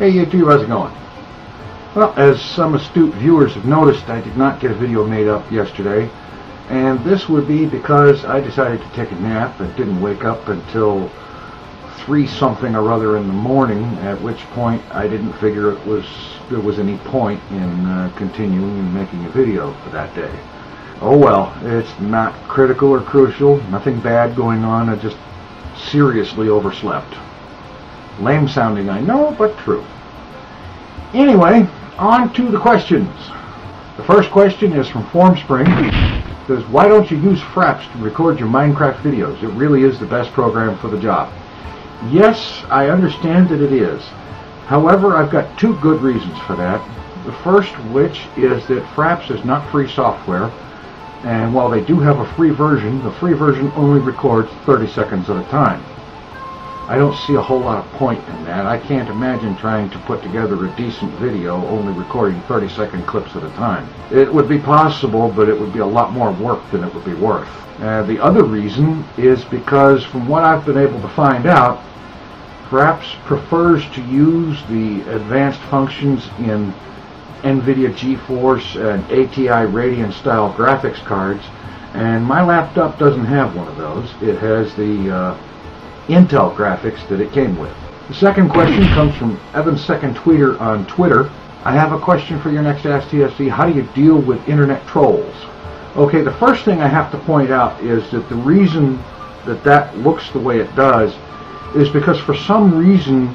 Hey YouTube, how's it going? Well, as some astute viewers have noticed, I did not get a video made up yesterday. And this would be because I decided to take a nap and didn't wake up until 3 something or other in the morning, at which point I didn't figure it was there was any point in uh, continuing and making a video for that day. Oh well, it's not critical or crucial, nothing bad going on, I just seriously overslept. Lame sounding, I know, but true. Anyway, on to the questions. The first question is from Formspring. It says, why don't you use Fraps to record your Minecraft videos? It really is the best program for the job. Yes, I understand that it is. However, I've got two good reasons for that. The first which is that Fraps is not free software, and while they do have a free version, the free version only records 30 seconds at a time. I don't see a whole lot of point in that. I can't imagine trying to put together a decent video only recording 30 second clips at a time. It would be possible, but it would be a lot more work than it would be worth. Uh, the other reason is because from what I've been able to find out, Fraps prefers to use the advanced functions in NVIDIA GeForce and ATI Radeon style graphics cards and my laptop doesn't have one of those. It has the uh, Intel graphics that it came with. The second question comes from Evan's second tweeter on Twitter. I have a question for your next Ask TFC. How do you deal with internet trolls? Okay, the first thing I have to point out is that the reason that that looks the way it does is because for some reason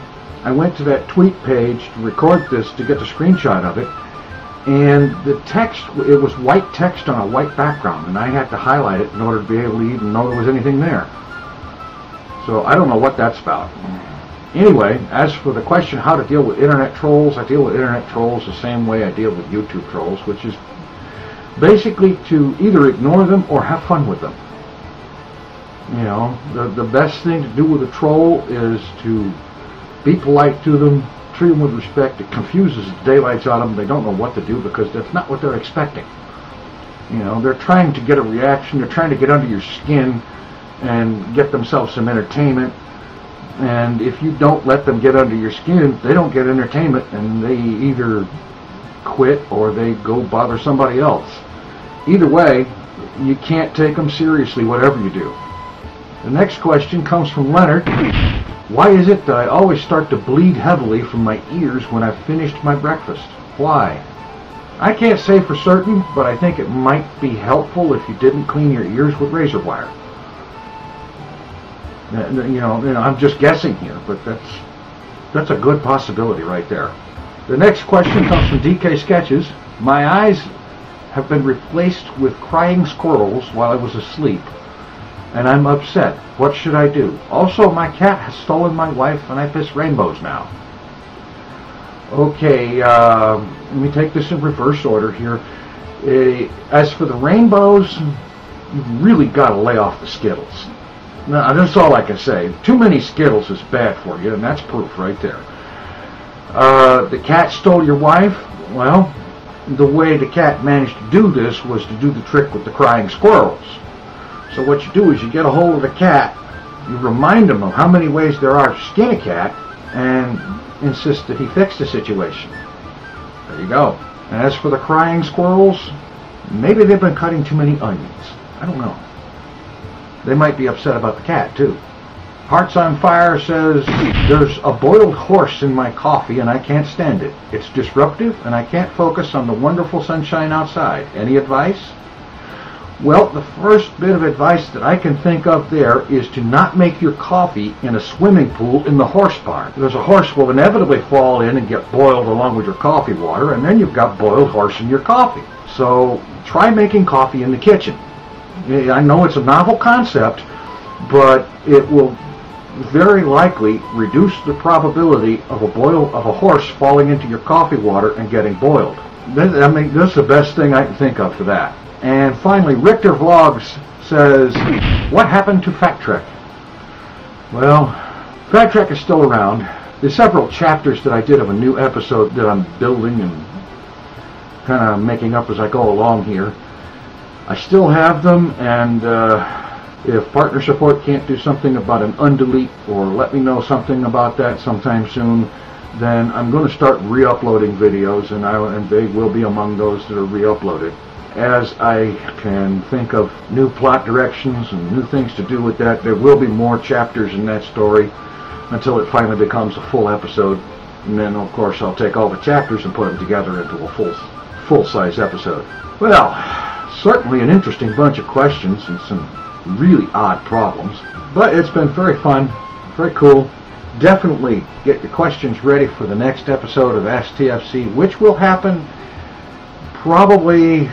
I went to that tweet page to record this to get the screenshot of it and the text, it was white text on a white background and I had to highlight it in order to be able to even know there was anything there. So I don't know what that's about. Anyway, as for the question how to deal with internet trolls, I deal with internet trolls the same way I deal with YouTube trolls, which is basically to either ignore them or have fun with them. You know, the, the best thing to do with a troll is to be polite to them, treat them with respect. It confuses the daylights out of them. They don't know what to do because that's not what they're expecting. You know, they're trying to get a reaction. They're trying to get under your skin and get themselves some entertainment. And if you don't let them get under your skin, they don't get entertainment and they either quit or they go bother somebody else. Either way, you can't take them seriously, whatever you do. The next question comes from Leonard. Why is it that I always start to bleed heavily from my ears when I've finished my breakfast? Why? I can't say for certain, but I think it might be helpful if you didn't clean your ears with razor wire. You know, you know, I'm just guessing here, but that's that's a good possibility right there. The next question comes from DK Sketches. My eyes have been replaced with crying squirrels while I was asleep, and I'm upset. What should I do? Also, my cat has stolen my wife, and I piss rainbows now. Okay, uh, let me take this in reverse order here. Uh, as for the rainbows, you've really got to lay off the Skittles. No, that's all I can say. Too many Skittles is bad for you, and that's proof right there. Uh, the cat stole your wife? Well, the way the cat managed to do this was to do the trick with the crying squirrels. So what you do is you get a hold of the cat, you remind him of how many ways there are to skin a cat, and insist that he fix the situation. There you go. And as for the crying squirrels, maybe they've been cutting too many onions. I don't know. They might be upset about the cat, too. Hearts on Fire says, There's a boiled horse in my coffee and I can't stand it. It's disruptive and I can't focus on the wonderful sunshine outside. Any advice? Well, the first bit of advice that I can think of there is to not make your coffee in a swimming pool in the horse barn. Because a horse will inevitably fall in and get boiled along with your coffee water, and then you've got boiled horse in your coffee. So try making coffee in the kitchen. I know it's a novel concept, but it will very likely reduce the probability of a boil of a horse falling into your coffee water and getting boiled. I mean, this is the best thing I can think of for that. And finally, Richter Vlogs says, "What happened to Phat Trek?" Well, Phat Trek is still around. There's several chapters that I did of a new episode that I'm building and kind of making up as I go along here. I still have them, and uh, if partner support can't do something about an undelete or let me know something about that sometime soon, then I'm going to start re-uploading videos, and, I, and they will be among those that are re-uploaded. As I can think of new plot directions and new things to do with that, there will be more chapters in that story until it finally becomes a full episode. And then, of course, I'll take all the chapters and put them together into a full, full-size episode. Well, certainly an interesting bunch of questions and some really odd problems. But it's been very fun, very cool. Definitely get your questions ready for the next episode of STFC, which will happen probably,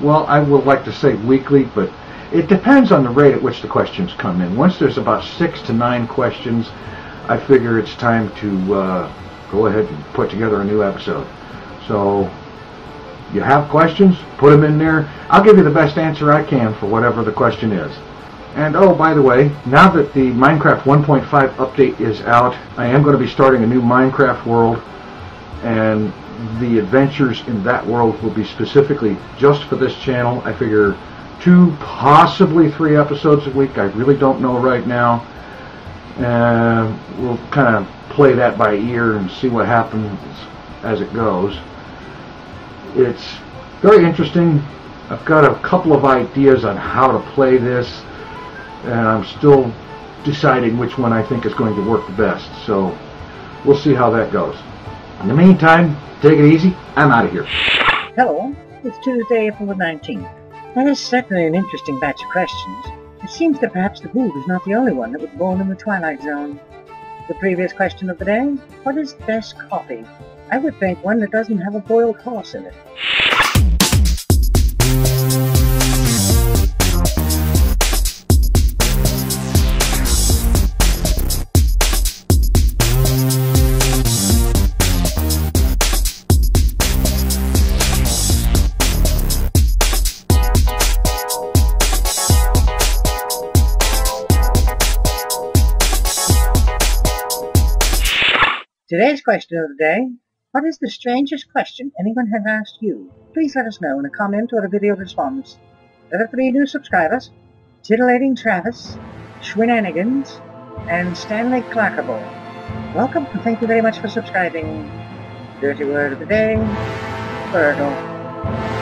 well, I would like to say weekly, but it depends on the rate at which the questions come in. Once there's about six to nine questions, I figure it's time to uh, go ahead and put together a new episode. So you have questions, put them in there. I'll give you the best answer I can for whatever the question is. And oh, by the way, now that the Minecraft 1.5 update is out, I am going to be starting a new Minecraft world, and the adventures in that world will be specifically just for this channel. I figure two, possibly three episodes a week. I really don't know right now. And we'll kind of play that by ear and see what happens as it goes. It's very interesting. I've got a couple of ideas on how to play this, and I'm still deciding which one I think is going to work the best. So we'll see how that goes. In the meantime, take it easy. I'm out of here. Hello, it's Tuesday, April the 19th. That is certainly an interesting batch of questions. It seems that perhaps the Boob is not the only one that was born in the Twilight Zone. The previous question of the day, what is best coffee? I would think one that doesn't have a boiled horse in it. Today's question of the day what is the strangest question anyone has asked you? Please let us know in a comment or a video response. There are three new subscribers, Titillating Travis, Schwinnanigans, and Stanley Clarkable. Welcome and thank you very much for subscribing. Dirty word of the day, Virgil.